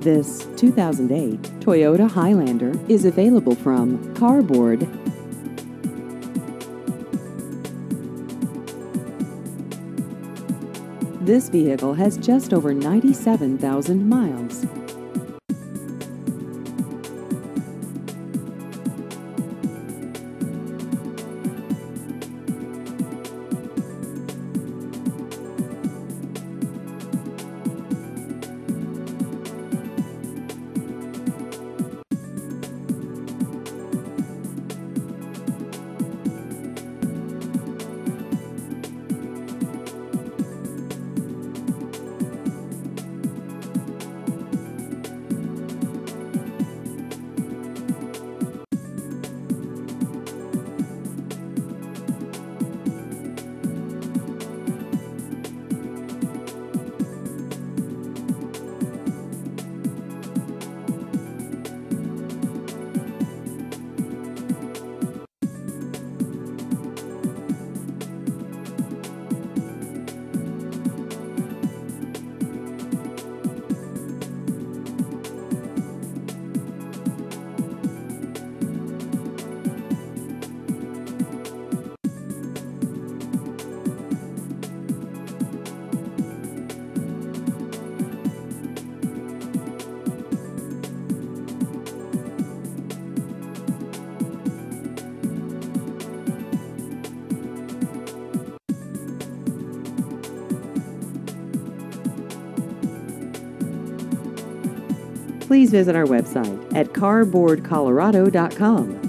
This 2008 Toyota Highlander is available from Carboard. This vehicle has just over 97,000 miles. Please visit our website at carboardcolorado.com.